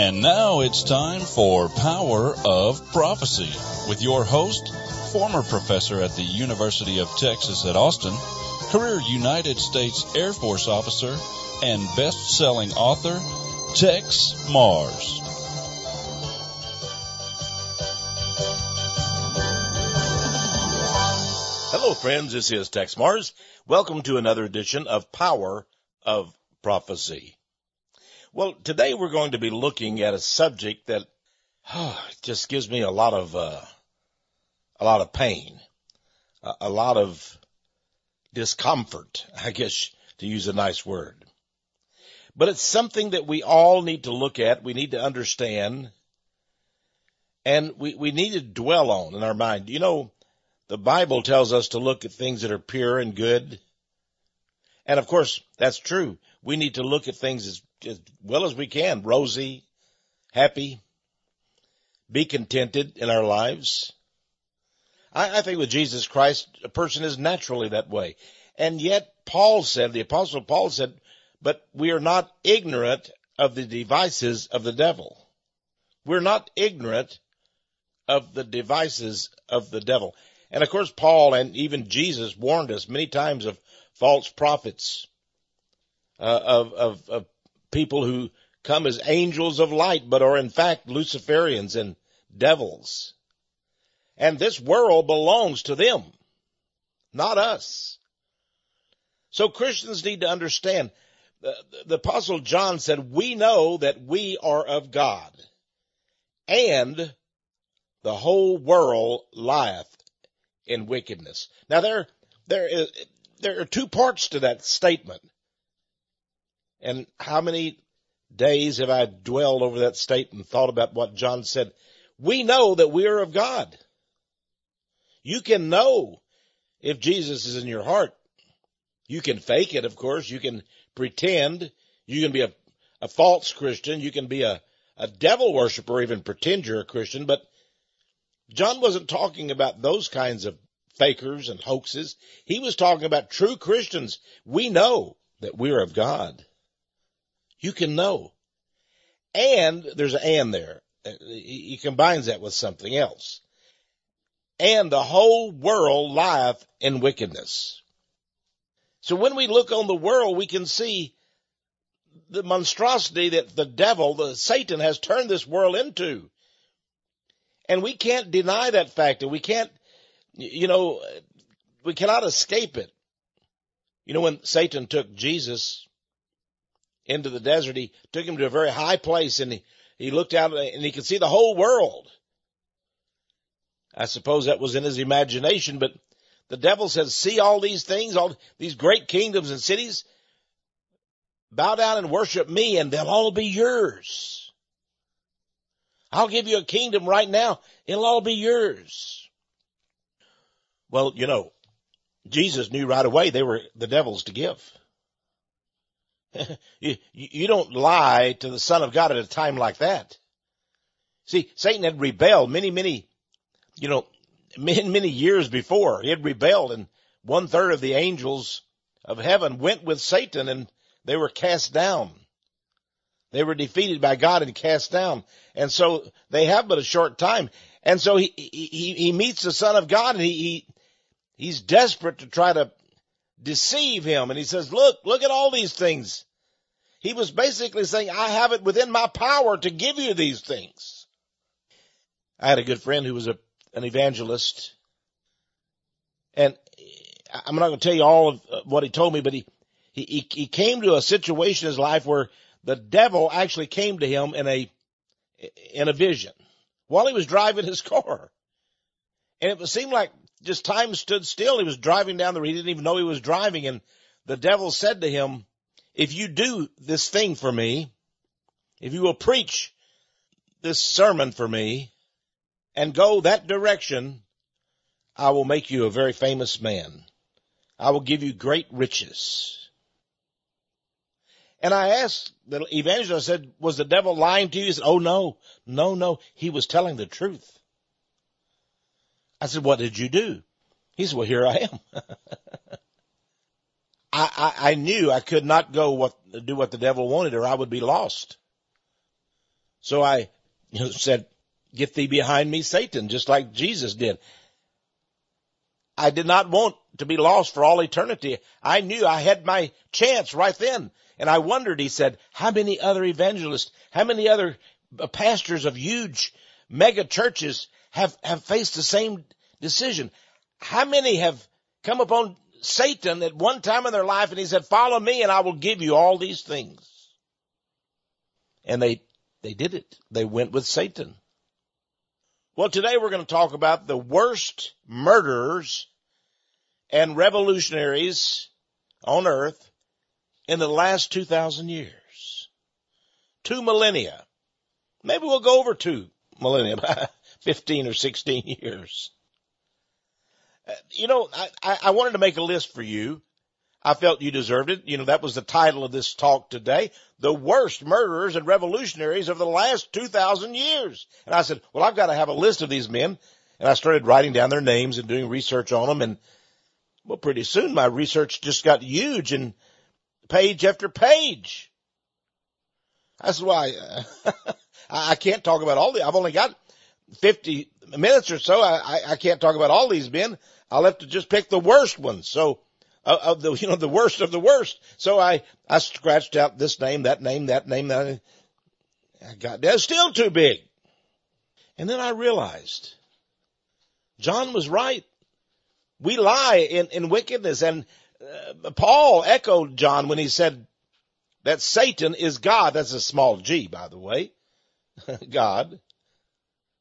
And now it's time for Power of Prophecy with your host, former professor at the University of Texas at Austin, career United States Air Force officer, and best-selling author, Texe Marrs. Hello, friends. This is Texe Marrs. Welcome to another edition of Power of Prophecy. Well, today we're going to be looking at a subject that oh, just gives me a lot of uh, a lot of pain, a, a lot of discomfort, I guess to use a nice word. But it's something that we all need to look at, we need to understand, and we, we need to dwell on in our mind. You know, the Bible tells us to look at things that are pure and good. And of course, that's true. We need to look at things as well as we can, rosy, happy, be contented in our lives. I, I think with Jesus Christ, a person is naturally that way. And yet Paul said, the apostle Paul said, but we are not ignorant of the devices of the devil. We're not ignorant of the devices of the devil. And of course, Paul and even Jesus warned us many times of false prophets, uh, of, of, of people who come as angels of light, but are in fact Luciferians and devils. And this world belongs to them, not us. So Christians need to understand. The, the apostle John said, we know that we are of God and the whole world lieth in wickedness. Now there, there is, there are two parts to that statement. And how many days have I dwelled over that state and thought about what John said? We know that we are of God. You can know if Jesus is in your heart. You can fake it, of course. You can pretend. You can be a, a false Christian. You can be a, a devil worshiper, even pretend you're a Christian. But John wasn't talking about those kinds of fakers and hoaxes. He was talking about true Christians. We know that we're of God. You can know. And there's an and there. Uh, he combines that with something else. And the whole world lieth in wickedness. So when we look on the world, we can see the monstrosity that the devil, the Satan has turned this world into. And we can't deny that fact. And we can't, you know, we cannot escape it. You know, when Satan took Jesus into the desert. He took him to a very high place and he, he looked out and he could see the whole world. I suppose that was in his imagination, but the devil says, see all these things, all these great kingdoms and cities, bow down and worship me and they'll all be yours. I'll give you a kingdom right now. It'll all be yours. Well, you know, Jesus knew right away they were the devil's to give. you, you don't lie to the Son of God at a time like that. See, Satan had rebelled many, many, you know, many, many years before. He had rebelled and one third of the angels of heaven went with Satan and they were cast down. They were defeated by God and cast down. And so they have but a short time. And so he, he, he meets the Son of God and he, he, he's desperate to try to deceive him. And he says, look, look at all these things. He was basically saying, I have it within my power to give you these things. I had a good friend who was a, an evangelist and I'm not going to tell you all of what he told me, but he, he, he came to a situation in his life where the devil actually came to him in a, in a vision while he was driving his car. And it seemed like just time stood still. He was driving down the road. He didn't even know he was driving. And the devil said to him, if you do this thing for me, if you will preach this sermon for me and go that direction, I will make you a very famous man. I will give you great riches. And I asked the evangelist, I said, was the devil lying to you? He said, oh no, no, no. He was telling the truth. I said, what did you do? He said, well, here I am. I, I, I knew I could not go what, do what the devil wanted or I would be lost. So I you know, said, get thee behind me, Satan, just like Jesus did. I did not want to be lost for all eternity. I knew I had my chance right then. And I wondered, he said, how many other evangelists, how many other pastors of huge mega churches have, have faced the same decision? How many have come upon Satan at one time in their life and he said, follow me and I will give you all these things. And they, they did it. They went with Satan. Well, today we're going to talk about the worst murderers and revolutionaries on earth in the last 2,000 years. Two millennia. Maybe we'll go over two millennia, 15 or 16 years. Uh, you know, I, I wanted to make a list for you. I felt you deserved it. You know, that was the title of this talk today. The worst murderers and revolutionaries of the last 2,000 years. And I said, well, I've got to have a list of these men. And I started writing down their names and doing research on them. And well, pretty soon my research just got huge and page after page. That's why uh, I can't talk about all the, I've only got 50 minutes or so. I, I, can't talk about all these men. I'll have to just pick the worst ones. So, uh, of the, you know, the worst of the worst. So I, I scratched out this name, that name, that name, that. I got, that's still too big. And then I realized John was right. We lie in, in wickedness. And uh, Paul echoed John when he said that Satan is God. That's a small g, by the way. God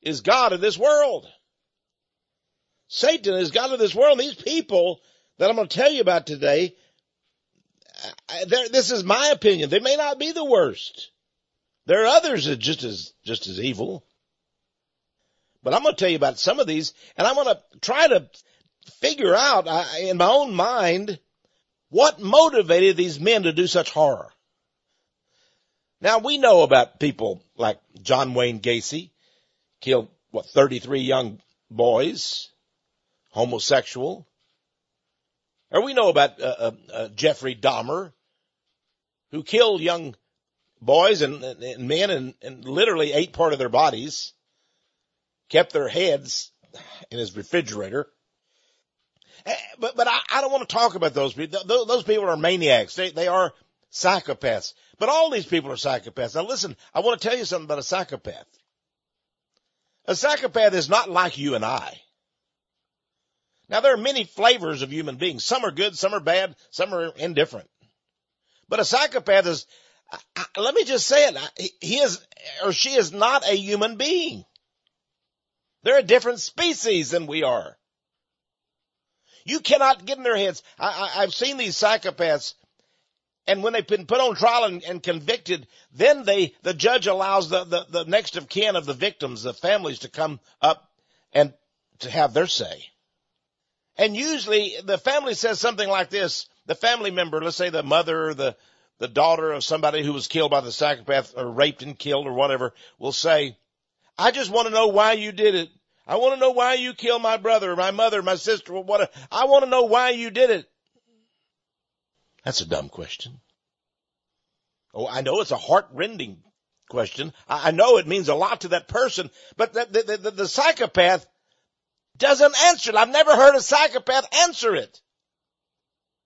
is God of this world. Satan is God of this world. These people that I'm going to tell you about today, this is my opinion. They may not be the worst. There are others that are just as, just as evil. But I'm going to tell you about some of these and I'm going to try to figure out in my own mind what motivated these men to do such horror. Now we know about people like John Wayne Gacy, killed what 33 young boys, homosexual. Or we know about uh, uh, uh, Jeffrey Dahmer, who killed young boys and, and men and, and literally ate part of their bodies, kept their heads in his refrigerator, Eh, but but I, I don't want to talk about those people. Those, those people are maniacs. They they are psychopaths. But all these people are psychopaths. Now listen, I want to tell you something about a psychopath. A psychopath is not like you and I. Now there are many flavors of human beings. Some are good, some are bad, some are indifferent. But a psychopath is, I, let me just say it, he is or she is not a human being. They're a different species than we are. You cannot get in their heads. I, I, have seen these psychopaths and when they've been put on trial and, and, convicted, then they, the judge allows the, the, the next of kin of the victims, the families to come up and to have their say. And usually the family says something like this. The family member, let's say the mother or the, the daughter of somebody who was killed by the psychopath or raped and killed or whatever will say, I just want to know why you did it. I want to know why you killed my brother, my mother, my sister, what? I want to know why you did it. That's a dumb question. Oh, I know it's a heart-rending question. I know it means a lot to that person, but the, the, the, the psychopath doesn't answer it. I've never heard a psychopath answer it.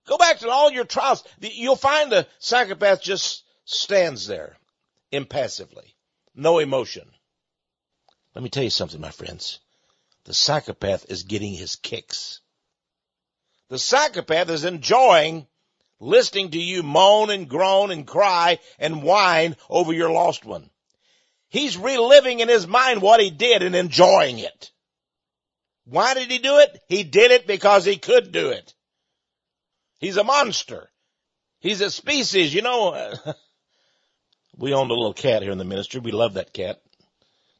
Go back to all your trials. You'll find the psychopath just stands there impassively. No emotion. Let me tell you something, my friends. The psychopath is getting his kicks. The psychopath is enjoying listening to you moan and groan and cry and whine over your lost one. He's reliving in his mind what he did and enjoying it. Why did he do it? He did it because he could do it. He's a monster. He's a species, you know. we owned a little cat here in the ministry. We love that cat.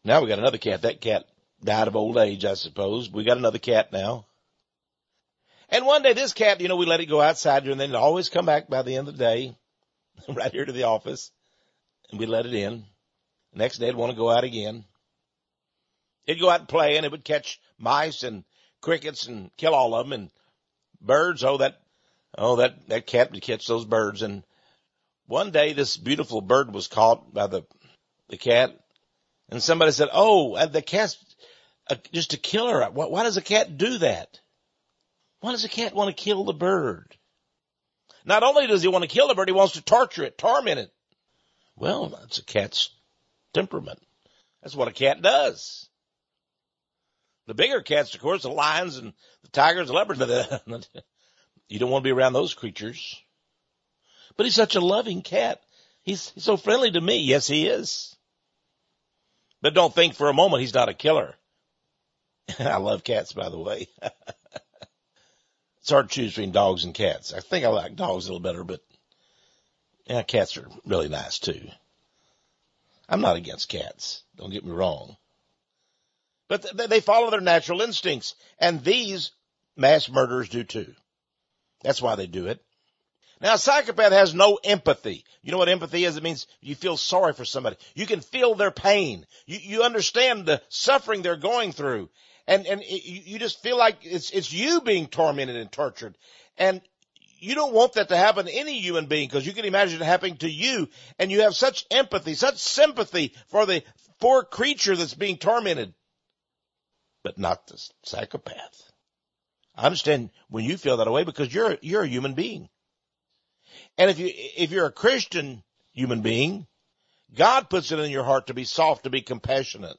Now we got another cat. That cat died of old age, I suppose. We got another cat now. And one day this cat, you know, we let it go outside and then it always come back by the end of the day, right here to the office, and we let it in. The next day it'd want to go out again. It'd go out and play and it would catch mice and crickets and kill all of them and birds. Oh, that, oh, that, that cat would catch those birds. And one day this beautiful bird was caught by the, the cat and somebody said, "Oh, uh, the cat's just a killer." Why, why does a cat do that? Why does a cat want to kill the bird? Not only does he want to kill the bird, he wants to torture it, torment it. Well, that's a cat's temperament. That's what a cat does. The bigger cats, of course, the lions and the tigers, the leopards, you don't want to be around those creatures. But he's such a loving cat. He's, he's so friendly to me. Yes, he is. But don't think for a moment he's not a killer. I love cats, by the way. it's hard to choose between dogs and cats. I think I like dogs a little better, but yeah, cats are really nice too. I'm not against cats. Don't get me wrong. But they follow their natural instincts. And these mass murderers do too. That's why they do it. Now, a psychopath has no empathy. You know what empathy is? It means you feel sorry for somebody. You can feel their pain. You, you understand the suffering they're going through. And, and it, you just feel like it's, it's you being tormented and tortured. And you don't want that to happen to any human being because you can imagine it happening to you and you have such empathy, such sympathy for the poor creature that's being tormented. But not the psychopath. I understand when you feel that way because you're, you're a human being. And if you, if you're a Christian human being, God puts it in your heart to be soft, to be compassionate.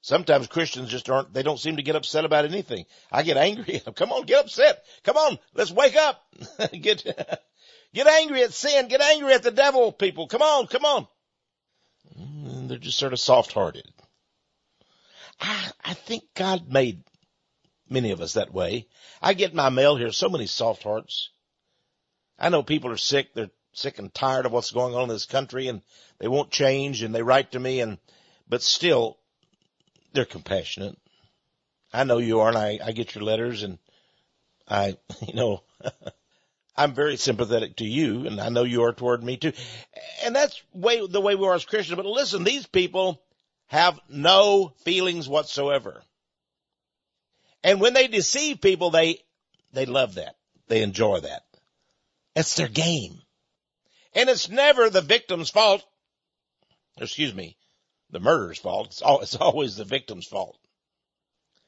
Sometimes Christians just aren't, they don't seem to get upset about anything. I get angry. Come on, get upset. Come on, let's wake up. get, get angry at sin. Get angry at the devil, people. Come on, come on. And they're just sort of soft hearted. I, I think God made many of us that way. I get my mail here, so many soft hearts. I know people are sick. They're sick and tired of what's going on in this country and they won't change and they write to me and, but still they're compassionate. I know you are and I, I get your letters and I, you know, I'm very sympathetic to you and I know you are toward me too. And that's way, the way we are as Christians. But listen, these people have no feelings whatsoever. And when they deceive people, they, they love that. They enjoy that. That's their game. And it's never the victim's fault. Excuse me, the murderer's fault. It's, all, it's always the victim's fault.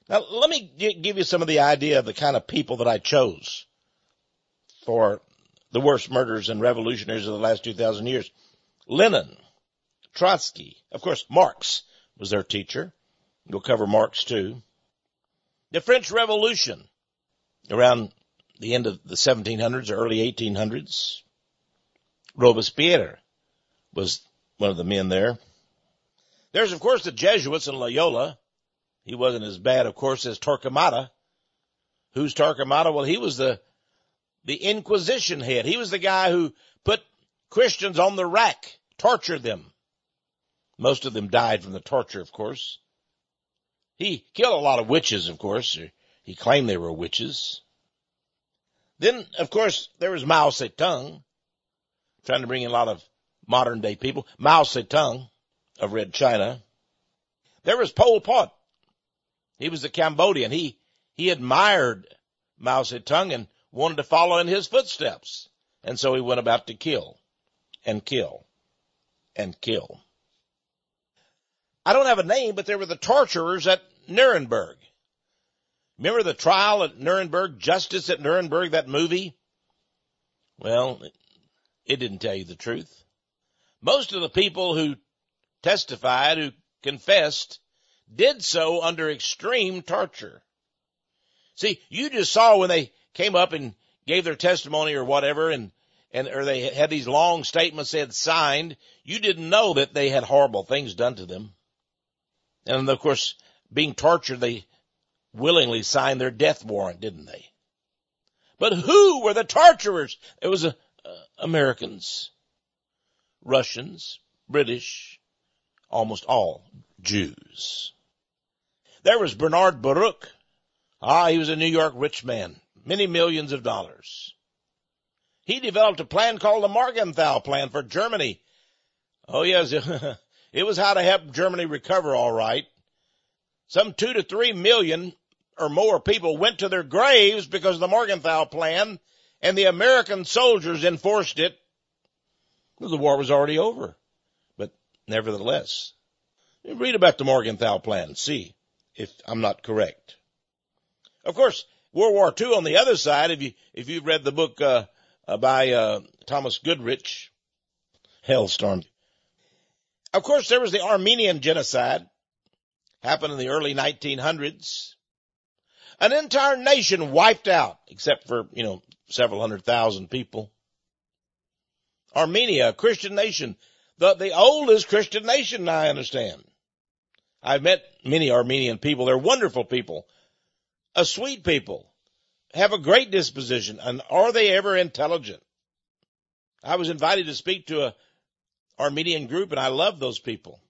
Now, let me give you some of the idea of the kind of people that I chose for the worst murderers and revolutionaries of the last 2,000 years. Lenin, Trotsky, of course, Marx was their teacher. We'll cover Marx too. The French Revolution around the end of the 1700s, early 1800s. Robespierre was one of the men there. There's, of course, the Jesuits in Loyola. He wasn't as bad, of course, as Torquemada. Who's Torquemada? Well, he was the, the Inquisition head. He was the guy who put Christians on the rack, tortured them. Most of them died from the torture, of course. He killed a lot of witches, of course. He claimed they were witches. Then, of course, there was Mao Zedong, trying to bring in a lot of modern day people. Mao Zedong of Red China. There was Pol Pot. He was a Cambodian. He, he admired Mao Zedong and wanted to follow in his footsteps. And so he went about to kill and kill and kill. I don't have a name, but there were the torturers at Nuremberg. Remember the trial at Nuremberg, Justice at Nuremberg, that movie? Well, it didn't tell you the truth. Most of the people who testified, who confessed, did so under extreme torture. See, you just saw when they came up and gave their testimony or whatever and, and, or they had these long statements they had signed, you didn't know that they had horrible things done to them. And of course, being tortured, they willingly signed their death warrant, didn't they? But who were the torturers? It was uh, Americans, Russians, British, almost all Jews. There was Bernard Baruch. Ah, he was a New York rich man, many millions of dollars. He developed a plan called the Morgenthau Plan for Germany. Oh yes, it was how to help Germany recover all right. Some two to three million or more people went to their graves because of the Morgenthau Plan, and the American soldiers enforced it. The war was already over. But nevertheless, Read about the Morgenthau Plan. See if I'm not correct. Of course, World War II on the other side, if you, if you've read the book, uh, uh, by, uh, Thomas Goodrich, Hellstorm. Of course, there was the Armenian genocide, happened in the early 1900s. An entire nation wiped out, except for, you know, several hundred thousand people. Armenia, a Christian nation, the, the oldest Christian nation, I understand. I've met many Armenian people. They're wonderful people, a sweet people, have a great disposition, and are they ever intelligent? I was invited to speak to a Armenian group, and I love those people.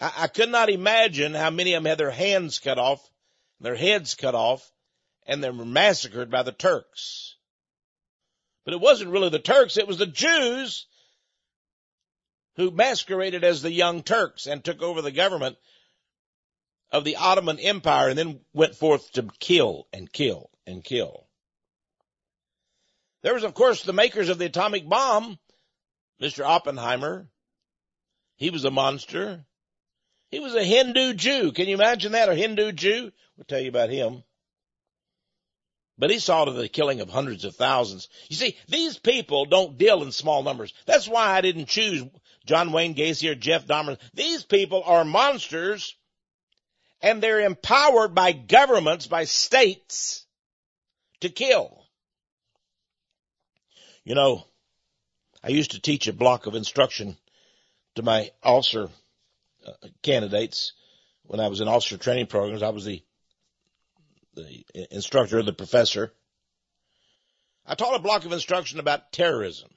I, I could not imagine how many of them had their hands cut off, their heads cut off, and they were massacred by the Turks. But it wasn't really the Turks, it was the Jews who masqueraded as the Young Turks and took over the government of the Ottoman Empire and then went forth to kill and kill and kill. There was, of course, the makers of the atomic bomb, Mr. Oppenheimer. He was a monster. He was a Hindu Jew. Can you imagine that? A Hindu Jew? We'll tell you about him. But he saw to the killing of hundreds of thousands. You see, these people don't deal in small numbers. That's why I didn't choose John Wayne Gacy or Jeff Dahmer. These people are monsters and they're empowered by governments, by states to kill. You know, I used to teach a block of instruction to my officer uh, candidates when I was in officer training programs. I was the the instructor, the professor. I taught a block of instruction about terrorism.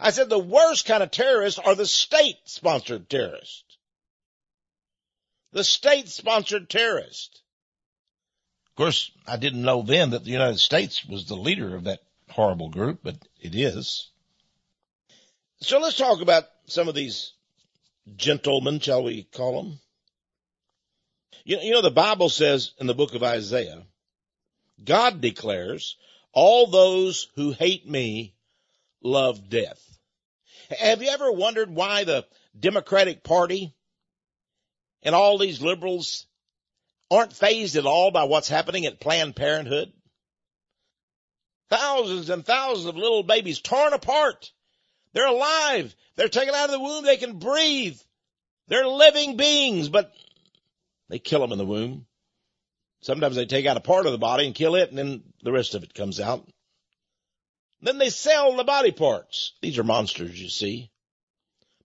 I said the worst kind of terrorists are the state sponsored terrorists. The state sponsored terrorists. Of course, I didn't know then that the United States was the leader of that horrible group, but it is. So let's talk about some of these gentlemen, shall we call them? You, you know, the Bible says in the book of Isaiah, God declares, all those who hate me love death. Have you ever wondered why the Democratic Party and all these liberals aren't fazed at all by what's happening at Planned Parenthood? Thousands and thousands of little babies torn apart. They're alive. They're taken out of the womb. They can breathe. They're living beings, but they kill them in the womb. Sometimes they take out a part of the body and kill it, and then the rest of it comes out. Then they sell the body parts. These are monsters, you see.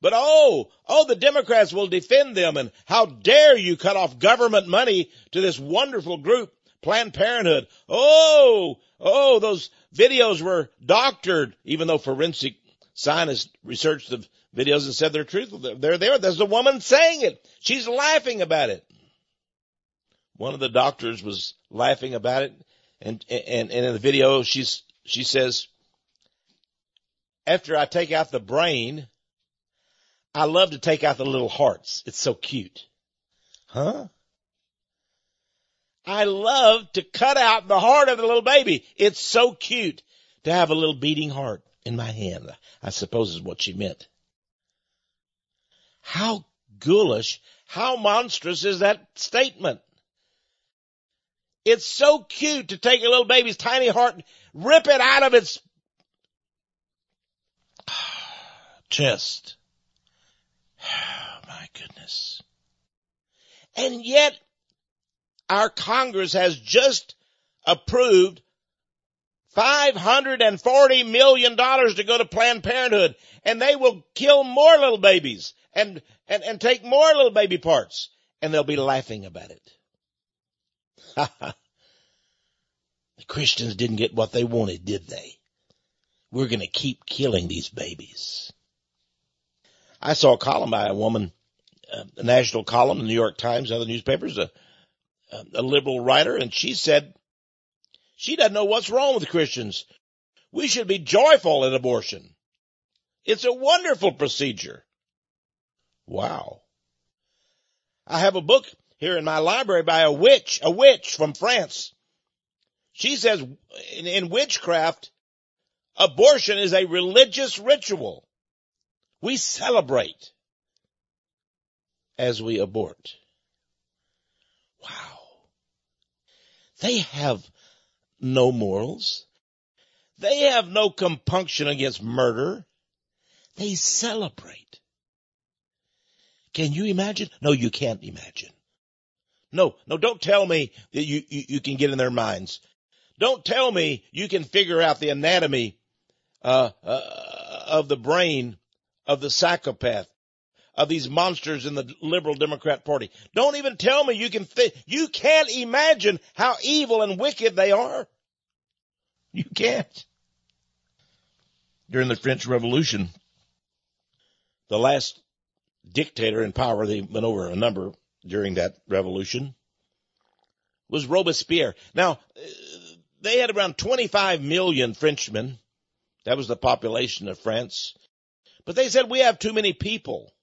But oh, oh, the Democrats will defend them, and how dare you cut off government money to this wonderful group, Planned Parenthood. Oh, oh, those videos were doctored, even though forensic scientists researched the videos and said they're truthful. They're there. There's a woman saying it. She's laughing about it. One of the doctors was laughing about it, and and, and in the video, she's she says, "After I take out the brain, I love to take out the little hearts. It's so cute." Huh? I love to cut out the heart of the little baby. It's so cute to have a little beating heart in my hand. I suppose is what she meant. How ghoulish, how monstrous is that statement? It's so cute to take a little baby's tiny heart and rip it out of its chest. My goodness. And yet our Congress has just approved $540 million to go to Planned Parenthood and they will kill more little babies and, and, and take more little baby parts and they'll be laughing about it. the Christians didn't get what they wanted, did they? We're going to keep killing these babies. I saw a column by a woman, uh, a national column in the New York Times, other newspapers, a, a liberal writer, and she said she doesn't know what's wrong with Christians. We should be joyful in abortion. It's a wonderful procedure. Wow. I have a book here in my library by a witch, a witch from France. She says in, in witchcraft, abortion is a religious ritual. We celebrate. as we abort. Wow. They have no morals. They have no compunction against murder. They celebrate. Can you imagine? No, you can't imagine. No, no, don't tell me that you, you, you can get in their minds. Don't tell me you can figure out the anatomy uh, uh, of the brain of the psychopath of these monsters in the liberal Democrat party. Don't even tell me you can you can't imagine how evil and wicked they are. You can't. During the French Revolution, the last dictator in power, they went over a number during that revolution, was Robespierre. Now, uh, they had around 25 million Frenchmen. That was the population of France. But they said, we have too many people.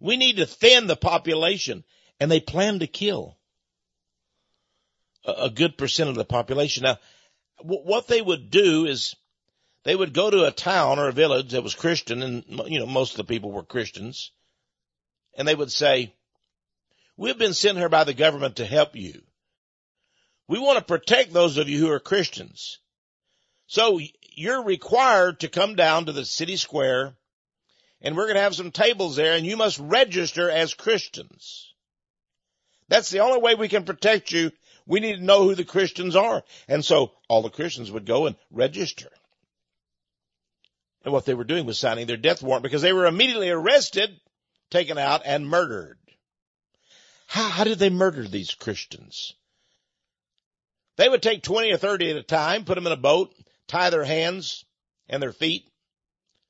We need to thin the population. And they planned to kill a, a good percent of the population. Now, what they would do is they would go to a town or a village that was Christian and, you know, most of the people were Christians. And they would say, we've been sent here by the government to help you. We want to protect those of you who are Christians. So you're required to come down to the city square and we're going to have some tables there and you must register as Christians. That's the only way we can protect you. We need to know who the Christians are. And so all the Christians would go and register. And what they were doing was signing their death warrant because they were immediately arrested, taken out, and murdered. How, how did they murder these Christians? They would take 20 or 30 at a time, put them in a boat, tie their hands and their feet,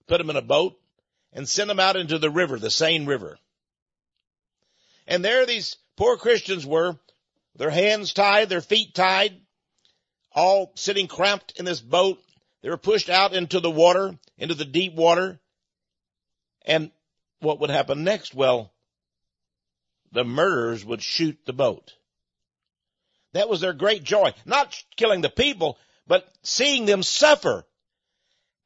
put them in a boat, and send them out into the river, the Seine River. And there these poor Christians were, their hands tied, their feet tied, all sitting cramped in this boat. They were pushed out into the water, into the deep water. And what would happen next? Well, the murderers would shoot the boat. That was their great joy. Not killing the people, but seeing them suffer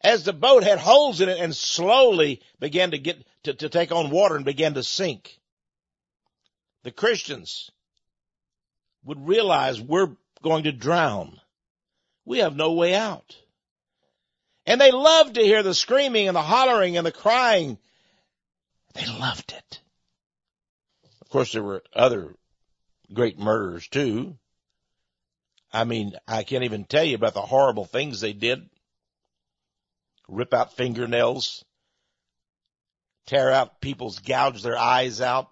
as the boat had holes in it and slowly began to get to, to take on water and began to sink. The Christians would realize we're going to drown. We have no way out. And they loved to hear the screaming and the hollering and the crying. They loved it. Of course, there were other great murderers too. I mean, I can't even tell you about the horrible things they did. Rip out fingernails, tear out people's, gouge their eyes out.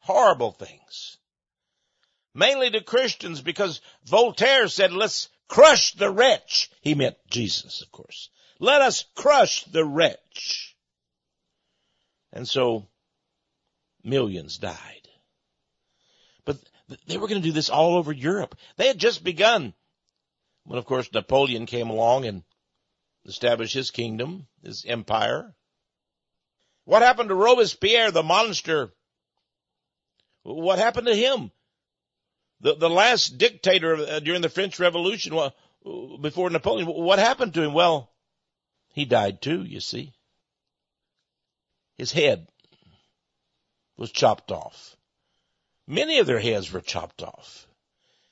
Horrible things. Mainly to Christians because Voltaire said, let's crush the wretch. He meant Jesus, of course. Let us crush the wretch. And so millions died. But they were going to do this all over Europe. They had just begun when, of course, Napoleon came along and established his kingdom, his empire. What happened to Robespierre, the monster? What happened to him? The, the last dictator uh, during the French Revolution, before Napoleon, what happened to him? Well, he died too, you see. His head was chopped off. Many of their heads were chopped off.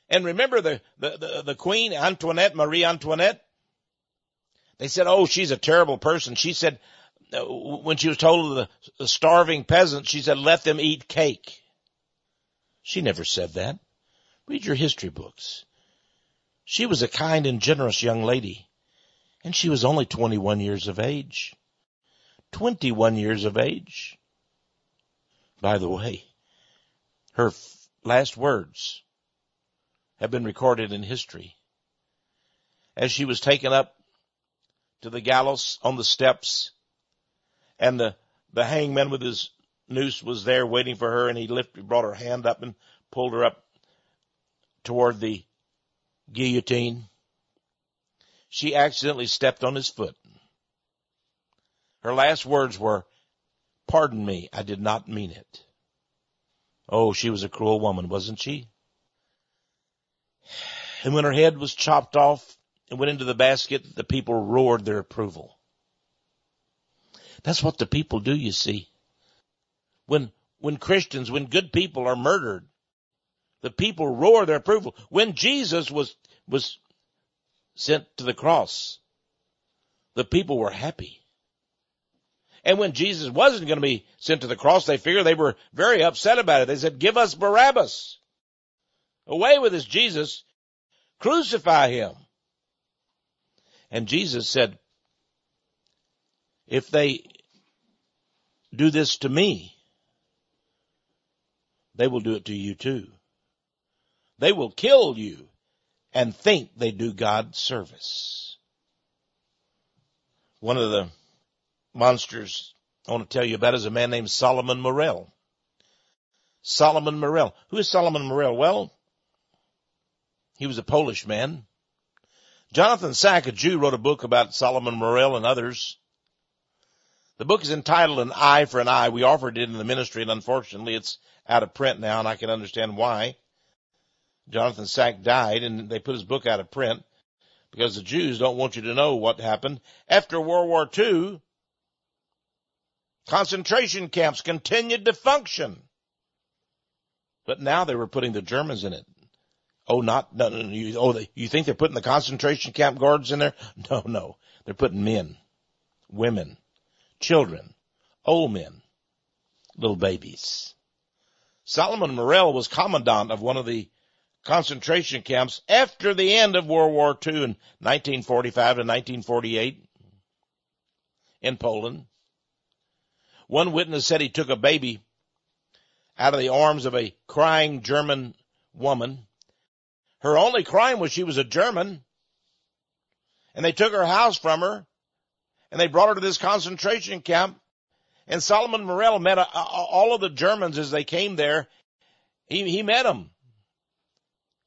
And remember the, the, the, the queen, Antoinette, Marie Antoinette? They said, oh, she's a terrible person. She said, uh, when she was told of the, the starving peasants, she said, let them eat cake. She never said that. Read your history books. She was a kind and generous young lady, and she was only 21 years of age. 21 years of age. By the way, her last words have been recorded in history. As she was taken up to the gallows on the steps and the, the hangman with his noose was there waiting for her and he lifted, brought her hand up and pulled her up toward the guillotine. She accidentally stepped on his foot. Her last words were, pardon me, I did not mean it. Oh, she was a cruel woman, wasn't she? And when her head was chopped off and went into the basket, the people roared their approval. That's what the people do, you see. when, when Christians, when good people are murdered, the people roar their approval. When Jesus was, was sent to the cross, the people were happy. And when Jesus wasn't going to be sent to the cross, they figured they were very upset about it. They said, give us Barabbas. Away with this Jesus. Crucify him. And Jesus said, if they do this to me, they will do it to you too. They will kill you and think they do God service. One of the monsters I want to tell you about is a man named Solomon Morel. Solomon Morel. Who is Solomon Morel? Well, he was a Polish man. Jonathan Sack, a Jew, wrote a book about Solomon Morel and others. The book is entitled An Eye for an Eye. We offered it in the ministry and unfortunately it's out of print now and I can understand why. Jonathan Sack died and they put his book out of print because the Jews don't want you to know what happened. After World War II, concentration camps continued to function. But now they were putting the Germans in it. Oh, not, no, no, you, oh, you think they're putting the concentration camp guards in there? No, no. They're putting men, women, children, old men, little babies. Solomon Morel was commandant of one of the concentration camps after the end of World War II in 1945 to 1948 in Poland. One witness said he took a baby out of the arms of a crying German woman. Her only crime was she was a German. And they took her house from her and they brought her to this concentration camp. And Solomon Morel met a, a, all of the Germans as they came there. He, he met them.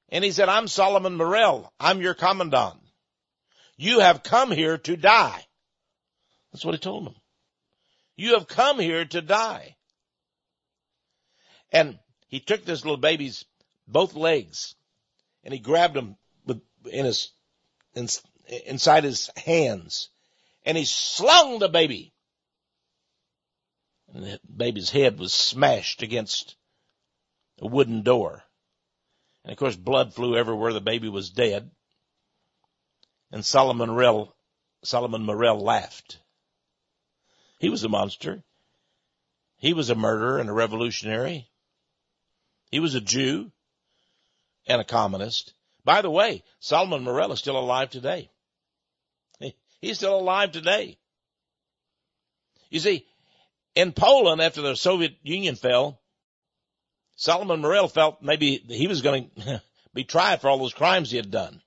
And he said, I'm Solomon Morel. I'm your commandant. You have come here to die. That's what he told them. You have come here to die. And he took this little baby's both legs and he grabbed them with, in his, in, inside his hands and he slung the baby. And the baby's head was smashed against a wooden door. And of course, blood flew everywhere. The baby was dead. And Solomon Morel, Solomon laughed. He was a monster. He was a murderer and a revolutionary. He was a Jew and a communist. By the way, Solomon Morel is still alive today. He's still alive today. You see, in Poland, after the Soviet Union fell, Solomon Morel felt maybe he was going to be tried for all those crimes he had done.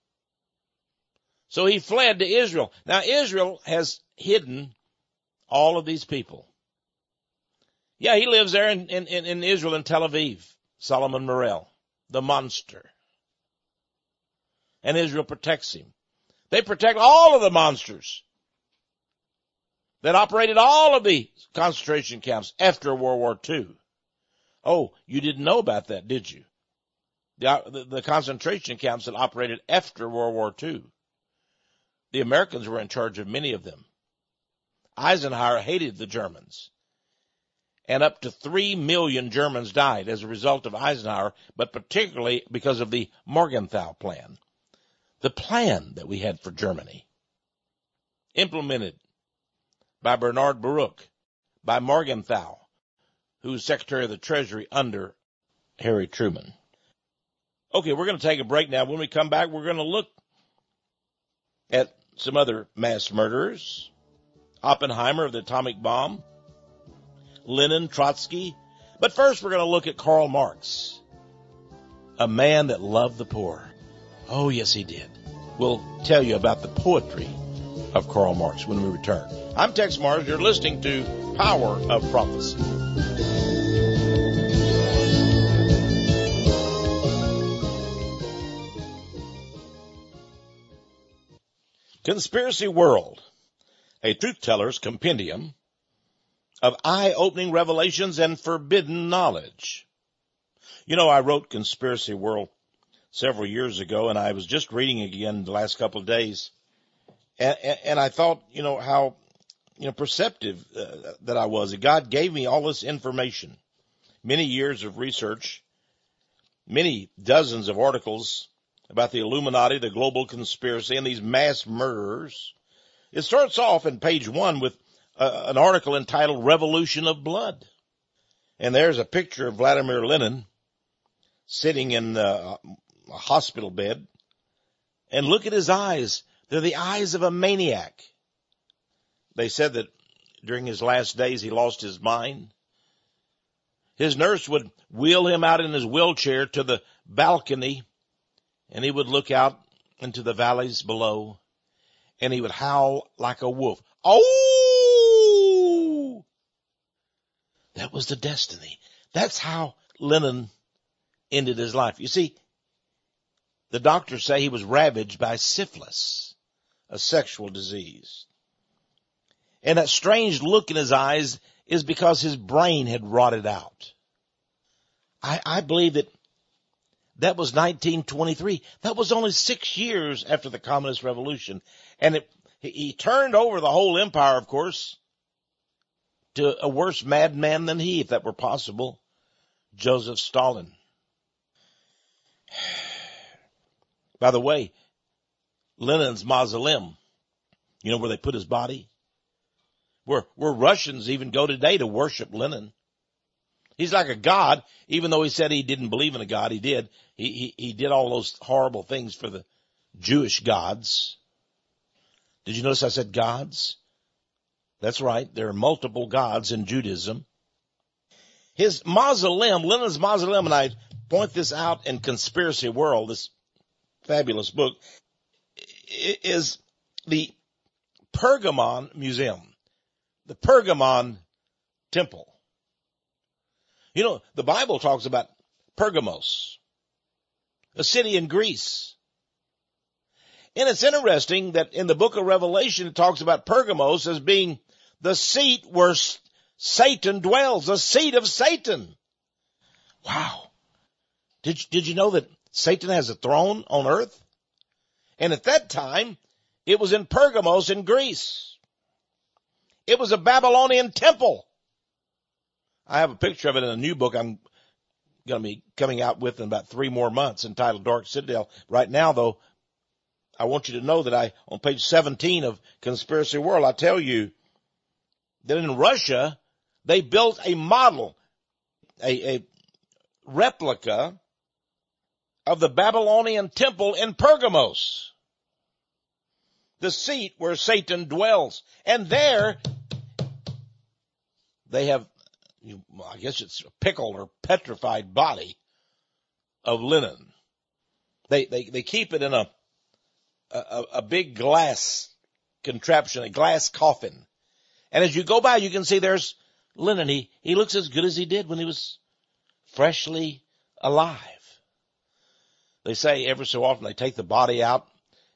So he fled to Israel. Now Israel has hidden all of these people. Yeah, he lives there in, in, in Israel in Tel Aviv. Solomon Morel, the monster. And Israel protects him. They protect all of the monsters that operated all of the concentration camps after World War II. Oh, you didn't know about that, did you? The, uh, the, the concentration camps that operated after World War II. The Americans were in charge of many of them. Eisenhower hated the Germans. And up to three million Germans died as a result of Eisenhower, but particularly because of the Morgenthau Plan. The plan that we had for Germany. Implemented by Bernard Baruch, by Morgenthau, who was Secretary of the Treasury under Harry Truman. Okay, we're going to take a break now. When we come back, we're going to look at some other mass murderers. Oppenheimer of the atomic bomb, Lenin, Trotsky. But first we're going to look at Karl Marx, a man that loved the poor. Oh, yes, he did. We'll tell you about the poetry of Karl Marx when we return. I'm Texe Marrs. You're listening to Power of Prophecy. Conspiracy World, a truth teller's compendium of eye-opening revelations and forbidden knowledge. You know, I wrote Conspiracy World several years ago and I was just reading again the last couple of days. And, and I thought, you know, how, you know, perceptive uh, that I was. God gave me all this information. many years of research, many dozens of articles about the Illuminati, the global conspiracy, and these mass murderers. It starts off in page one with uh, an article entitled Revolution of Blood. And there's a picture of Vladimir Lenin sitting in a hospital bed. And look at his eyes. They're the eyes of a maniac. They said that during his last days he lost his mind. His nurse would wheel him out in his wheelchair to the balcony and he would look out into the valleys below and he would howl like a wolf. Oh! That was the destiny. That's how Lenin ended his life. You see, the doctors say he was ravaged by syphilis, a sexual disease. And that strange look in his eyes is because his brain had rotted out. I, I believe that that was 1923. That was only six years after the communist revolution. And it, he turned over the whole empire, of course, to a worse madman than he, if that were possible, Joseph Stalin. By the way, Lenin's mausoleum, you know where they put his body? Where, where Russians even go today to worship Lenin. He's like a god, even though he said he didn't believe in a god. He did. He, he, he did all those horrible things for the Jewish gods. Did you notice I said gods? That's right. There are multiple gods in Judaism. His mausoleum, Lenin's mausoleum, and I point this out in Conspiracy World, this fabulous book, is the Pergamon Museum, the Pergamon Temple. You know, the Bible talks about Pergamos, a city in Greece. And it's interesting that in the book of Revelation, it talks about Pergamos as being the seat where Satan dwells, the seat of Satan. Wow. Did, did you know that Satan has a throne on earth? And at that time, it was in Pergamos in Greece. It was a Babylonian temple. I have a picture of it in a new book I'm going to be coming out with in about three more months entitled Dark Citadel. Right now, though, I want you to know that I, on page 17 of Conspiracy World, I tell you that in Russia, they built a model, a, a replica of the Babylonian temple in Pergamos, the seat where Satan dwells. And there, they have you, I guess it's a pickled or petrified body of Lenin. They, they, they keep it in a, a, a big glass contraption, a glass coffin. And as you go by, you can see there's Lenin. He, he looks as good as he did when he was freshly alive. They say every so often they take the body out,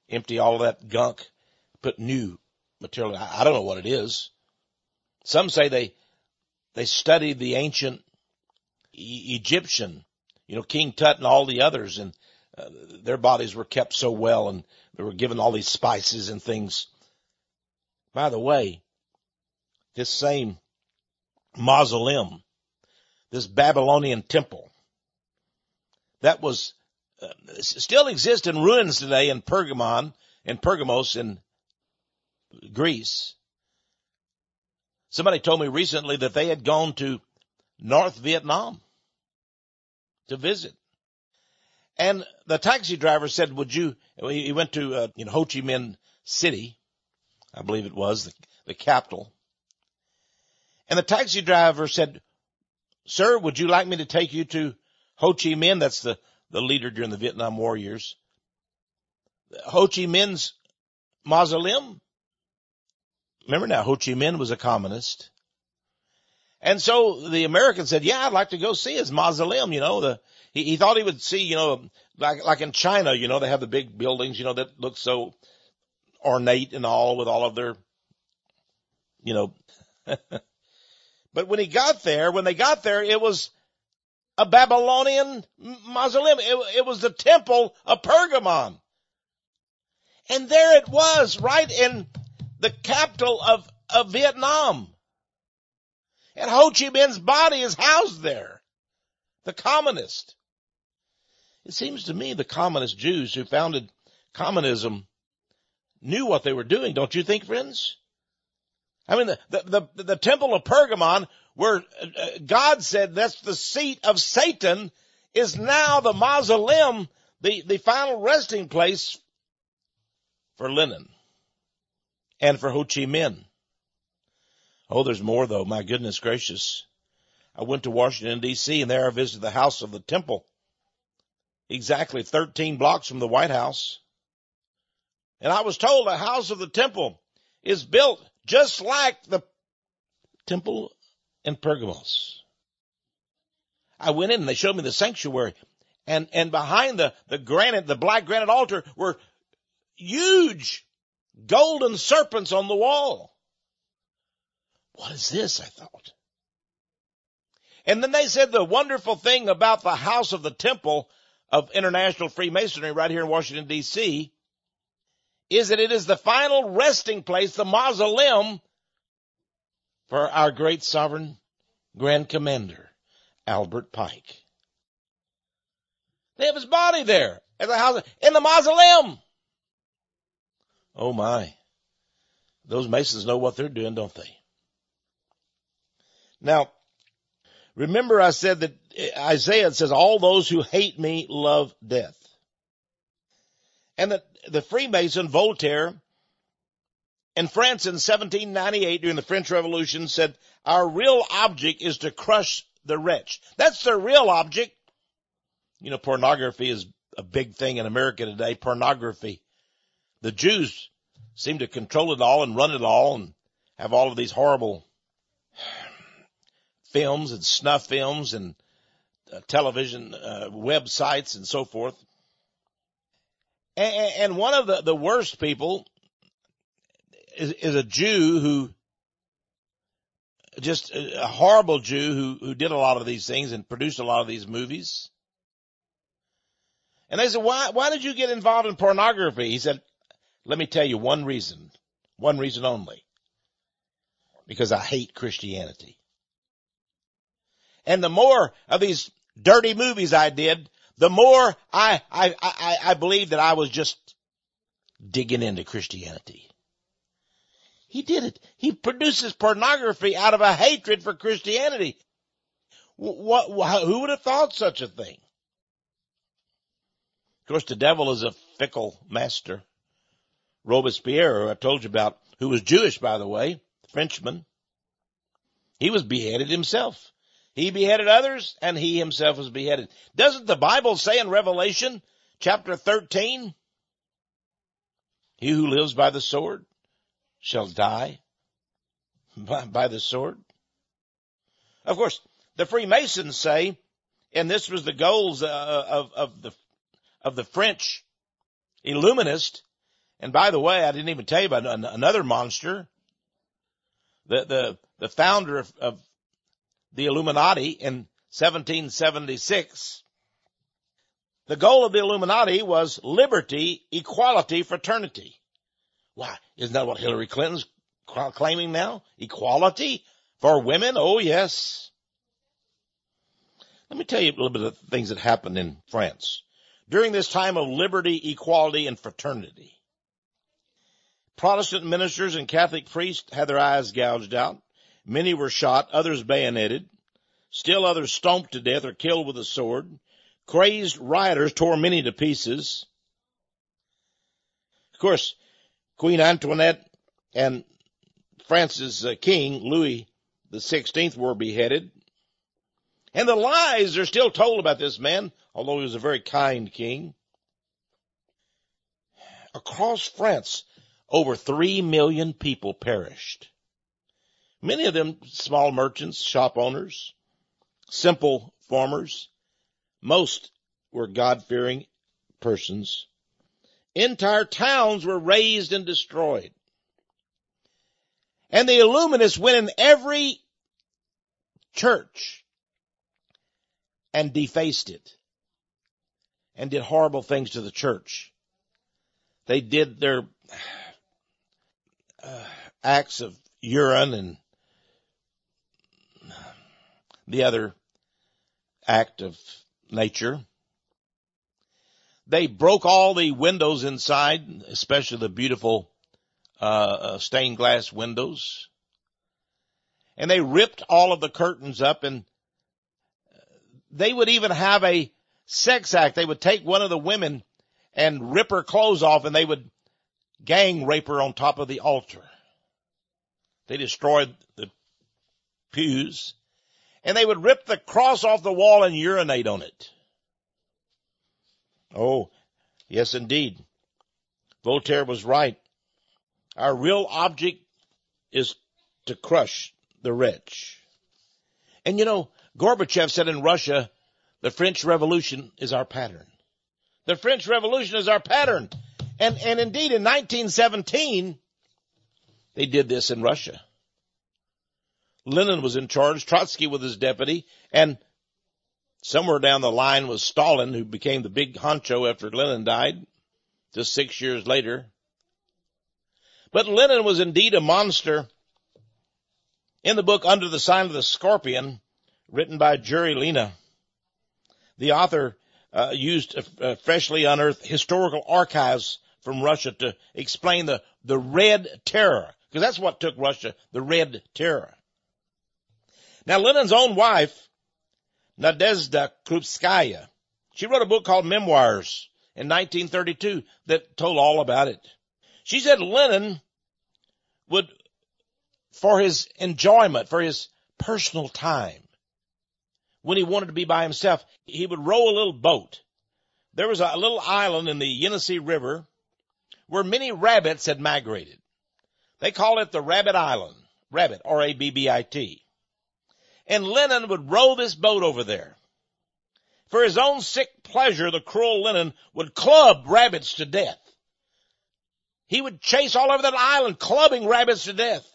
empty all that gunk, put new material. I, I don't know what it is. Some say they they studied the ancient e- Egyptian, you know, King Tut and all the others, and uh, their bodies were kept so well, and they were given all these spices and things. By the way, this same mausoleum, this Babylonian temple, that was uh, still exists in ruins today in Pergamon, in Pergamos in Greece. Somebody told me recently that they had gone to North Vietnam to visit. And the taxi driver said, would you, he went to, uh, you know, Ho Chi Minh City, I believe it was, the, the capital. And the taxi driver said, sir, would you like me to take you to Ho Chi Minh? That's the, the leader during the Vietnam War years. Ho Chi Minh's mausoleum? Remember now, Ho Chi Minh was a communist. And so the American said, yeah, I'd like to go see his mausoleum, you know, the, he, he thought he would see, you know, like, like in China, you know, they have the big buildings, you know, that look so ornate and all with all of their, you know, but when he got there, when they got there, it was a Babylonian mausoleum. It, it was the temple of Pergamon. And there it was, right in the capital of, of Vietnam. And Ho Chi Minh's body is housed there. The communist. It seems to me the communist Jews who founded communism knew what they were doing, don't you think, friends? I mean, the, the, the, the temple of Pergamon, where uh, God said that's the seat of Satan, is now the mausoleum, the, the final resting place for Lenin and for Ho Chi Minh. Oh, there's more though. My goodness gracious. I went to Washington DC and there I visited the house of the temple. Exactly 13 blocks from the White House. And I was told the house of the temple is built just like the temple in Pergamos. I went in and they showed me the sanctuary and, and behind the, the granite, the black granite altar were huge golden serpents on the wall. What is this? I thought. And then they said the wonderful thing about the house of the temple of International Freemasonry right here in Washington DC is that it is the final resting place, the mausoleum for our great sovereign grand commander, Albert Pike. They have his body there at the house, in the mausoleum. Oh my. Those Masons know what they're doing, don't they? Now, remember I said that Isaiah says, all those who hate me love death. And the, the Freemason Voltaire in France in 1798 during the French Revolution said, our real object is to crush the wretch. That's their real object. You know, pornography is a big thing in America today. Pornography. The Jews seem to control it all and run it all and have all of these horrible films and snuff films and uh, television uh, websites and so forth. And, and one of the, the worst people is, is a Jew who just a horrible Jew who, who did a lot of these things and produced a lot of these movies. And they said, why, why did you get involved in pornography? He said, let me tell you one reason, one reason only. Because I hate Christianity. And the more of these dirty movies I did, the more I, I, I, I believe that I was just digging into Christianity. He did it. He produces pornography out of a hatred for Christianity. What, what, who would have thought such a thing? Of course, the devil is a fickle master. Robespierre, who I told you about, who was Jewish, by the way, Frenchman, he was beheaded himself. He beheaded others and he himself was beheaded. Doesn't the Bible say in Revelation chapter 13, he who lives by the sword shall die by, by the sword? Of course, the Freemasons say, and this was the goals uh, of, of the, of the French Illuminist. And by the way, I didn't even tell you about another monster. The, the, the founder of, of the Illuminati in 1776. The goal of the Illuminati was liberty, equality, fraternity. Why? Isn't that what Hillary Clinton's claiming now? Equality for women? Oh yes. Let me tell you a little bit of the things that happened in France. During this time of liberty, equality, and fraternity, Protestant ministers and Catholic priests had their eyes gouged out. Many were shot, others bayoneted. Still others stomped to death or killed with a sword. Crazed rioters tore many to pieces. Of course, Queen Antoinette and France's uh, king, Louis the Sixteenth, were beheaded. And the lies are still told about this man, although he was a very kind king. Across France, over three million people perished. Many of them small merchants, shop owners, simple farmers. Most were God-fearing persons. Entire towns were razed and destroyed. And the Illuminists went in every church and defaced it and did horrible things to the church. They did their uh, acts of urine and the other act of nature. They broke all the windows inside, especially the beautiful uh, uh, stained glass windows. And they ripped all of the curtains up and they would even have a sex act. They would take one of the women and rip her clothes off and they would gang rape her on top of the altar. They destroyed the pews and they would rip the cross off the wall and urinate on it. Oh, yes indeed. Voltaire was right. Our real object is to crush the rich. And you know, Gorbachev said in Russia, the French Revolution is our pattern. The French Revolution is our pattern. And, and indeed in 1917, they did this in Russia. Lenin was in charge, Trotsky with his deputy, and somewhere down the line was Stalin, who became the big honcho after Lenin died, just six years later. But Lenin was indeed a monster. In the book Under the Sign of the Scorpion, written by Jüri Lina, the author uh, used uh, freshly unearthed historical archives from Russia to explain the, the Red Terror, because that's what took Russia, the Red Terror. Now, Lenin's own wife, Nadezhda Krupskaya, she wrote a book called Memoirs in 1932 that told all about it. She said Lenin would, for his enjoyment, for his personal time, when he wanted to be by himself, he would row a little boat. There was a little island in the Yenisei River where many rabbits had migrated. They call it the Rabbit Island. Rabbit, R-A-B-B-I-T. And Lenin would row this boat over there. For his own sick pleasure, the cruel Lenin would club rabbits to death. He would chase all over that island, clubbing rabbits to death.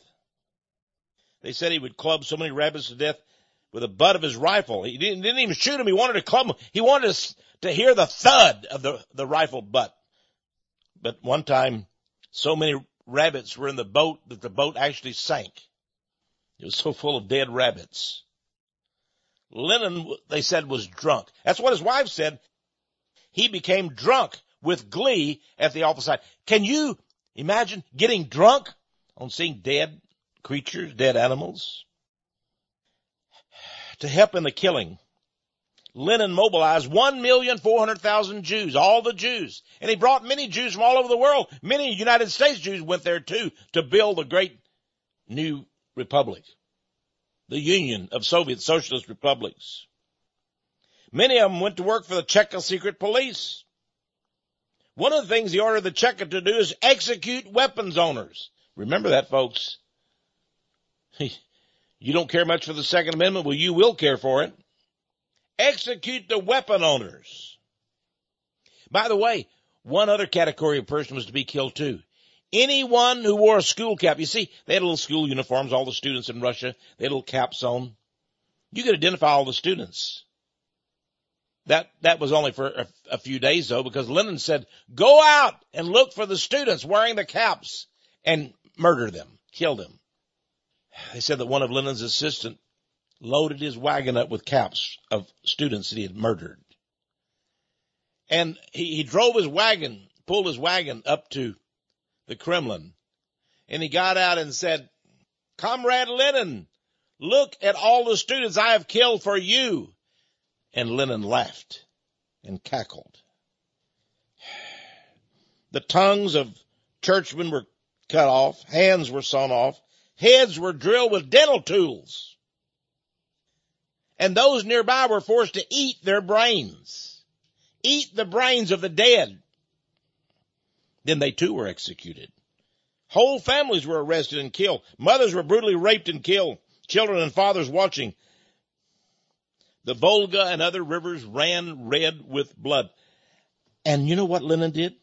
They said he would club so many rabbits to death with the butt of his rifle. He didn't, didn't even shoot him. He wanted to club. He wanted to, to hear the thud of the, the rifle butt. But one time, so many rabbits were in the boat that the boat actually sank. It was so full of dead rabbits. Lenin, they said, was drunk. That's what his wife said. He became drunk with glee at the awful sight. Can you imagine getting drunk on seeing dead creatures, dead animals? To help in the killing, Lenin mobilized 1,400,000 Jews, all the Jews. And he brought many Jews from all over the world. Many United States Jews went there too to build a great new republic. The Union of Soviet Socialist Republics. Many of them went to work for the Cheka secret police. One of the things he ordered the Cheka to do is execute weapons owners. Remember that, folks. you don't care much for the Second Amendment. Well, you will care for it. Execute the weapon owners. By the way, one other category of person was to be killed too. Anyone who wore a school cap. You see, they had little school uniforms, all the students in Russia. They had little caps on. You could identify all the students. That, that was only for a, a few days though, because Lenin said, go out and look for the students wearing the caps and murder them, kill them. They said that one of Lenin's assistants loaded his wagon up with caps of students that he had murdered. And he, he drove his wagon, pulled his wagon up to the Kremlin, and he got out and said, Comrade Lenin, look at all the students I have killed for you. And Lenin laughed and cackled. The tongues of churchmen were cut off, hands were sawn off, heads were drilled with dental tools. And those nearby were forced to eat their brains. Eat the brains of the dead. Then they too were executed. Whole families were arrested and killed. Mothers were brutally raped and killed. Children and fathers watching. The Volga and other rivers ran red with blood. And you know what Lenin did?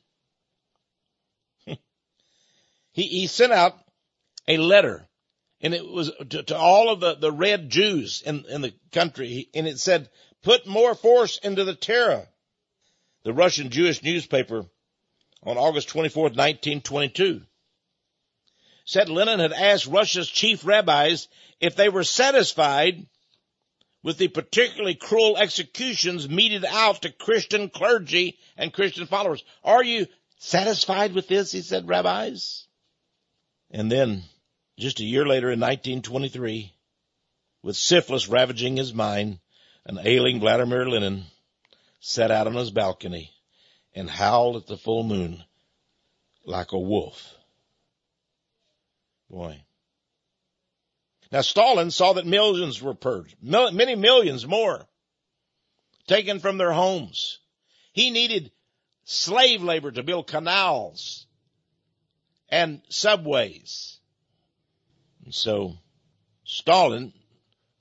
he, he sent out a letter and it was to, to, all of the, the red Jews in, in the country. And it said, put more force into the terror. The Russian Jewish newspaper on August 24th, 1922 said Lenin had asked Russia's chief rabbis if they were satisfied with the particularly cruel executions meted out to Christian clergy and Christian followers. Are you satisfied with this? He said, rabbis. And then just a year later in 1923, with syphilis ravaging his mind, an ailing Vladimir Lenin sat out on his balcony and howled at the full moon like a wolf. Boy. Now Stalin saw that millions were purged, many millions more taken from their homes. He needed slave labor to build canals and subways. And so Stalin,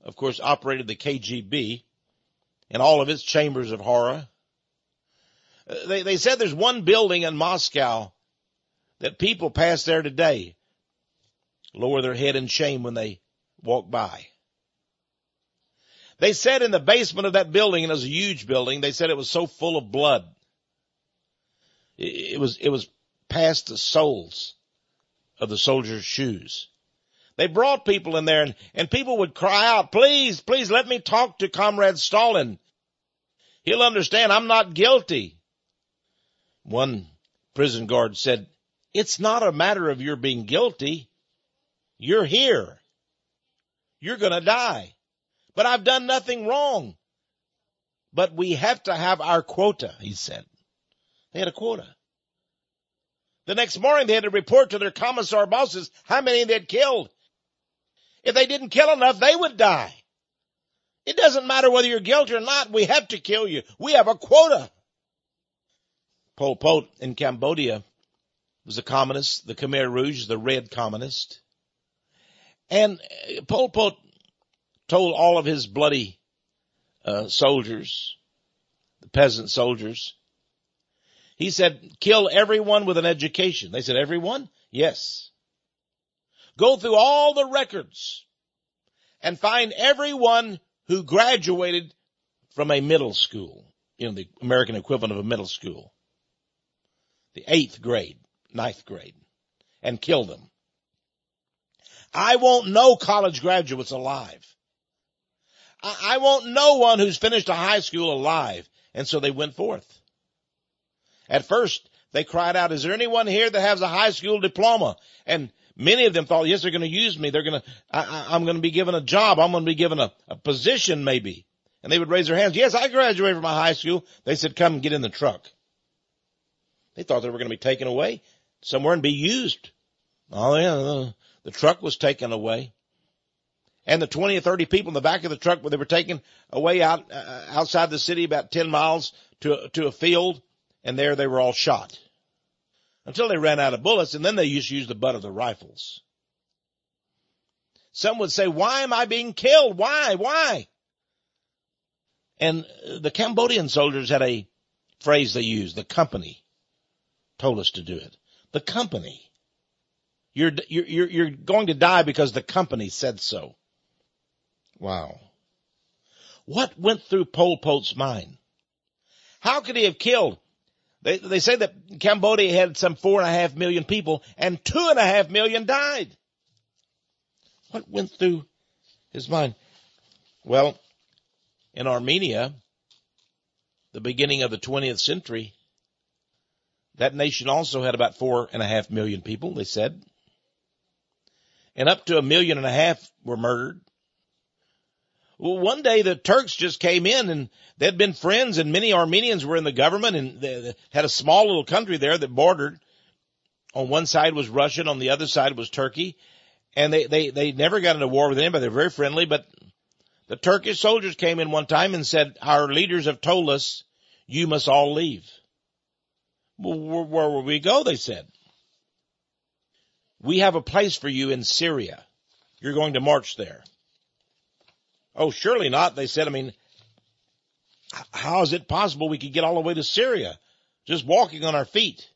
of course, operated the KGB and all of its chambers of horror. Uh, they, they said there's one building in Moscow that people pass there today lower their head in shame when they walk by. They said in the basement of that building, and it was a huge building, they said it was so full of blood. It was, it was past the soles of the soldiers' shoes. They brought people in there and, and people would cry out, please, please let me talk to Comrade Stalin. He'll understand I'm not guilty. One prison guard said, it's not a matter of your being guilty. You're here. You're going to die. But I've done nothing wrong. But we have to have our quota, he said. They had a quota. The next morning they had to report to their commissar bosses how many they'd killed. If they didn't kill enough, they would die. It doesn't matter whether you're guilty or not. We have to kill you. We have a quota. Pol Pot in Cambodia was a communist, the Khmer Rouge, the red communist. And uh, Pol Pot told all of his bloody uh, soldiers, the peasant soldiers, he said, kill everyone with an education. They said, everyone? Yes. Go through all the records and find everyone who graduated from a middle school, you know, the American equivalent of a middle school, the eighth grade, ninth grade, and kill them. I won't know college graduates alive. I, won't know one who's finished a high school alive. And so they went forth. At first, they cried out, is there anyone here that has a high school diploma? And many of them thought, yes, they're going to use me. They're going to, I, am going to be given a job. I'm going to be given a, a position maybe. And they would raise their hands. Yes, I graduated from a high school. They said, come get in the truck. They thought they were going to be taken away somewhere and be used. Oh yeah, the, the truck was taken away. And the 20 or 30 people in the back of the truck, where they were taken away out, uh, outside the city about 10 miles to, to a field, and there they were all shot. Until they ran out of bullets, and then they just used the butt of the rifles. Some would say, why am I being killed? Why? Why? And the Cambodian soldiers had a phrase they used, the company told us to do it. The company. You're, you're, you're going to die because the company said so. Wow. What went through Pol Pot's mind? How could he have killed? They, they say that Cambodia had some four and a half million people and two and a half million died. What went through his mind? Well, in Armenia, the beginning of the 20th century, that nation also had about four and a half million people, they said and up to a million and a half were murdered. Well, one day the Turks just came in and they'd been friends and many Armenians were in the government and they had a small little country there that bordered. On one side was Russian, on the other side was Turkey. And they, they, they never got into war with anybody. They're very friendly, but the Turkish soldiers came in one time and said, our leaders have told us you must all leave. Well, where, where will we go? They said. We have a place for you in Syria. You're going to march there. Oh, surely not. They said, I mean, how is it possible we could get all the way to Syria just walking on our feet?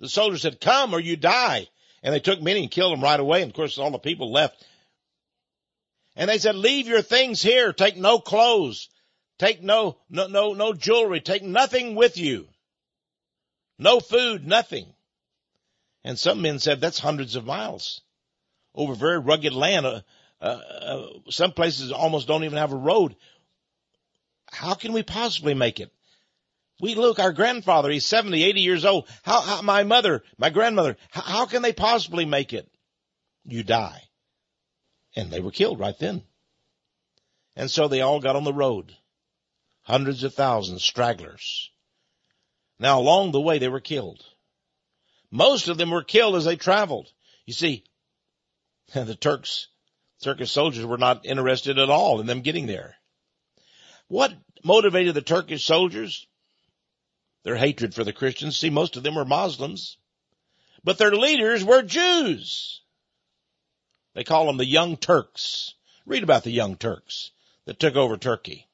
The soldiers said, come or you die. And they took many and killed them right away. And of course, all the people left. And they said, leave your things here. Take no clothes. Take no, no, no, no jewelry. Take nothing with you. No food, nothing. And some men said that's hundreds of miles over very rugged land, uh, uh, uh, some places almost don't even have a road. How can we possibly make it? We look, our grandfather, he's 70, 80 years old. How, how my mother, my grandmother, how, how can they possibly make it? You die. And they were killed right then. And so they all got on the road. Hundreds of thousands, stragglers. Now along the way they were killed. Most of them were killed as they traveled. You see, the Turks, Turkish soldiers were not interested at all in them getting there. What motivated the Turkish soldiers? Their hatred for the Christians. See, most of them were Muslims, but their leaders were Jews. They call them the Young Turks. Read about the Young Turks that took over Turkey.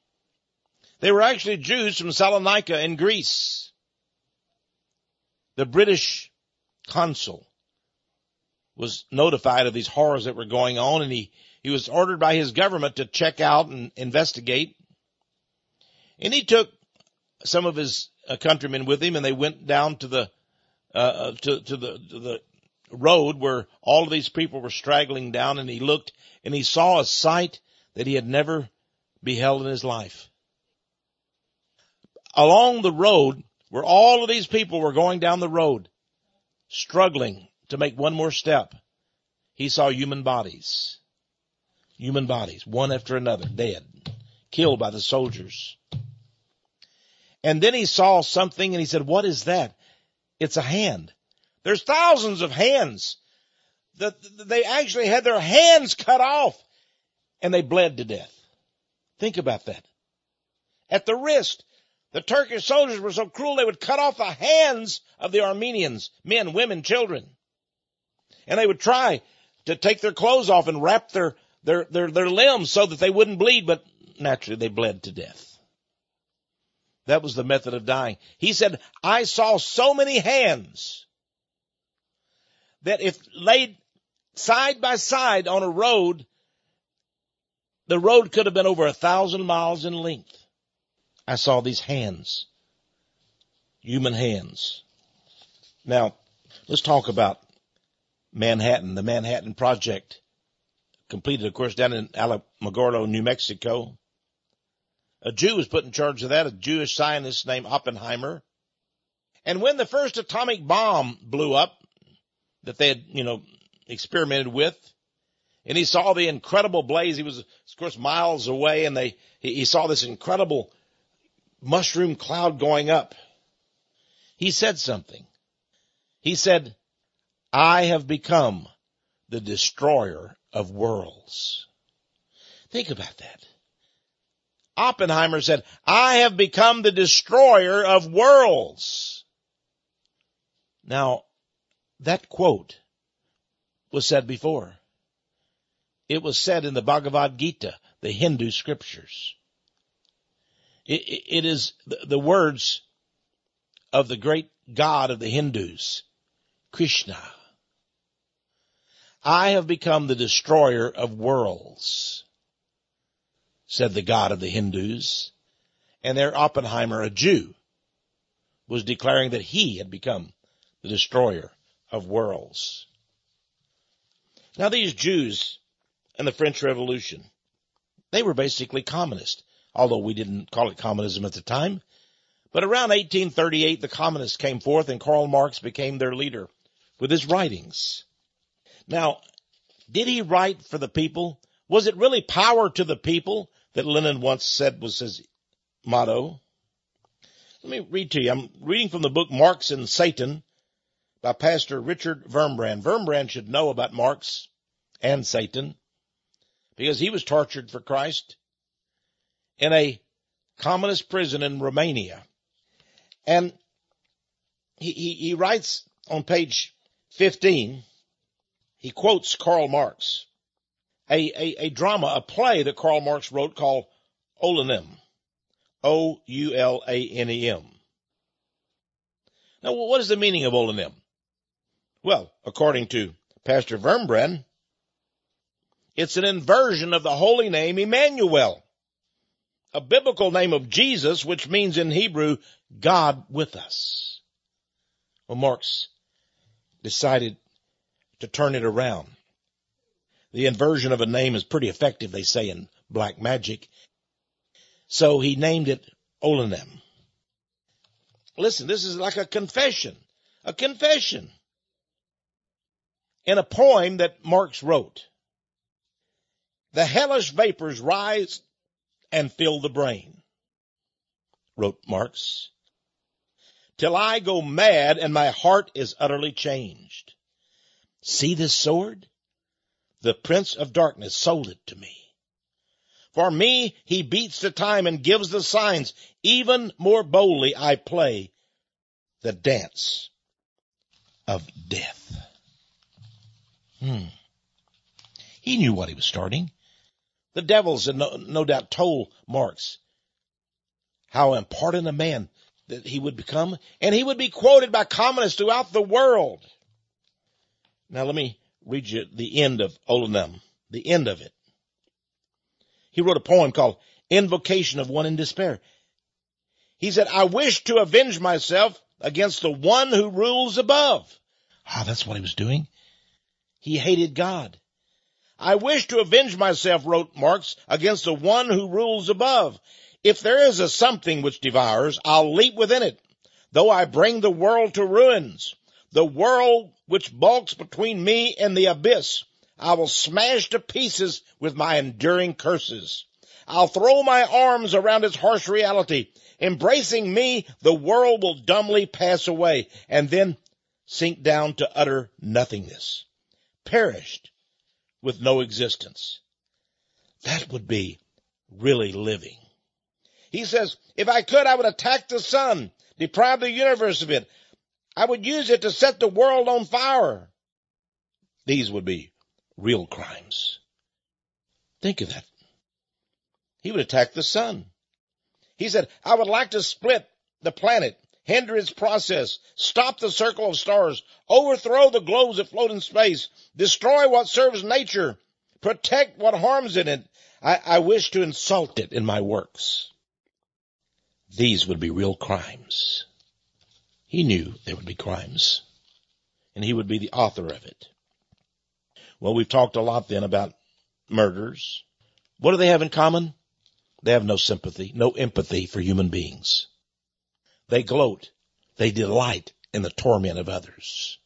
They were actually Jews from Salonika in Greece. The British consul was notified of these horrors that were going on and he, he was ordered by his government to check out and investigate. And he took some of his uh, countrymen with him and they went down to the, uh, uh, to, to the, to the road where all of these people were straggling down and he looked and he saw a sight that he had never beheld in his life. Along the road where all of these people were going down the road, struggling to make one more step, he saw human bodies. Human bodies, one after another, dead, killed by the soldiers. And then he saw something and he said, what is that? It's a hand. There's thousands of hands. That they actually had their hands cut off and they bled to death. Think about that. At the wrist, the Turkish soldiers were so cruel they would cut off the hands of the Armenians, men, women, children. And they would try to take their clothes off and wrap their, their, their, their limbs so that they wouldn't bleed, but naturally they bled to death. That was the method of dying. He said, I saw so many hands that if laid side by side on a road, the road could have been over a thousand miles in length. I saw these hands. Human hands. Now, let's talk about Manhattan, the Manhattan Project, completed, of course, down in Alamogordo, New Mexico. A Jew was put in charge of that, a Jewish scientist named Oppenheimer. And when the first atomic bomb blew up that they had, you know, experimented with, and he saw the incredible blaze, he was, of course, miles away, and they, he, he saw this incredible mushroom cloud going up. He said something. He said, I have become the destroyer of worlds. Think about that. Oppenheimer said, I have become the destroyer of worlds. Now, that quote was said before. It was said in the Bhagavad Gita, the Hindu scriptures. it, it is the words of the great God of the Hindus, Krishna. I have become the destroyer of worlds said the God of the Hindus. And there Oppenheimer, a Jew, was declaring that he had become the destroyer of worlds. Now these Jews and the French Revolution, they were basically communist, although we didn't call it communism at the time. But around 1838, the communists came forth and Karl Marx became their leader with his writings. Now, did he write for the people? Was it really power to the people that Lenin once said was his motto? Let me read to you. I'm reading from the book Marx and Satan by Pastor Richard Wurmbrand. Wurmbrand should know about Marx and Satan because he was tortured for Christ in a communist prison in Romania. And he, he, he writes on page 15, he quotes Karl Marx a, a, a drama, a play that Karl Marx wrote called Oulanem. O-U-L-A-N-E-M. Now, what is the meaning of Oulanem? Well, according to Pastor Wurmbrand, it's an inversion of the holy name Emmanuel, a biblical name of Jesus, which means in Hebrew, God with us. Well, Marx decided to turn it around. The inversion of a name is pretty effective, they say in black magic. So he named it Oulanem. Listen, this is like a confession. A confession. In a poem that Marx wrote. The hellish vapors rise and fill the brain, wrote Marx, till I go mad and my heart is utterly changed. See this sword? The prince of darkness sold it to me. For me, he beats the time and gives the signs. Even more boldly I play the dance of death. Hmm. He knew what he was starting. The devils had no, no doubt told Marx how important a man that he would become, and he would be quoted by communists throughout the world. Now let me read you the end of Oulanem, the end of it. He wrote a poem called Invocation of One in Despair. He said, I wish to avenge myself against the one who rules above. Ah, that's what he was doing. He hated God. I wish to avenge myself, wrote Marx, against the one who rules above. If there is a something which devours, I'll leap within it, though I bring the world to ruins. The world which bulks between me and the abyss. I will smash to pieces with my enduring curses. I'll throw my arms around its harsh reality. Embracing me, the world will dumbly pass away and then sink down to utter nothingness. Perished with no existence. That would be really living. He says, if I could, I would attack the sun, deprive the universe of it. I would use it to set the world on fire. These would be real crimes. Think of that. He would attack the sun. He said, I would like to split the planet, hinder its process, stop the circle of stars, overthrow the globes that float in space, destroy what serves nature, protect what harms in it. I, I wish to insult it in my works. These would be real crimes. He knew there would be crimes, and he would be the author of it. Well, we've talked a lot then about murders. What do they have in common? They have no sympathy, no empathy for human beings. They gloat. They delight in the torment of others.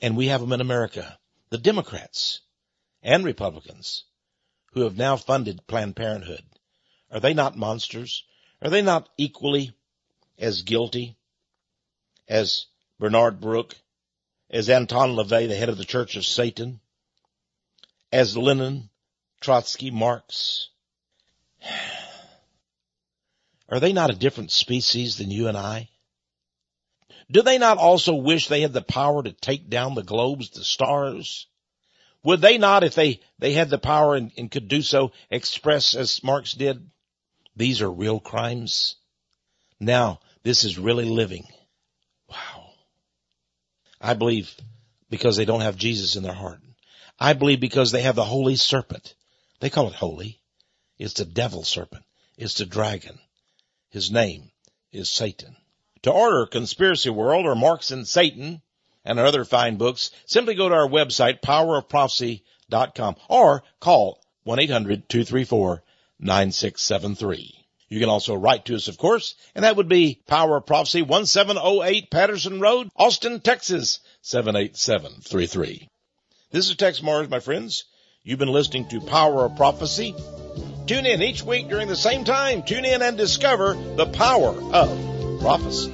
And we have them in America. The Democrats and Republicans who have now funded Planned Parenthood. Are they not monsters? Are they not equally as guilty as Bernard Baruch as Anton LaVey, the head of the Church of Satan, as Lenin, Trotsky, Marx? Are they not a different species than you and I? Do they not also wish they had the power to take down the globes, the stars? Would they not, if they, they had the power and, and could do so, express as Marx did? These are real crimes. Now, this is really living. I believe because they don't have Jesus in their heart. I believe because they have the holy serpent. They call it holy. It's the devil serpent. It's the dragon. His name is Satan. To order Conspiracy World or Marx and Satan and other fine books, simply go to our website, powerofprophecy.com or call 1-800-234-9673. You can also write to us, of course, and that would be Power of Prophecy, 1708 Patterson Road, Austin, Texas, 78733. This is Texe Marrs, my friends. You've been listening to Power of Prophecy. Tune in each week during the same time. Tune in and discover the power of prophecy.